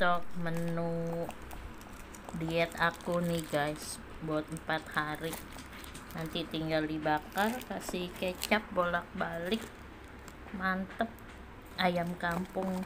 tiktok menu diet aku nih guys. Buat empat hari. Nanti tinggal dibakar kasih kecap bolak-balik. Mantep. Ayam kampung.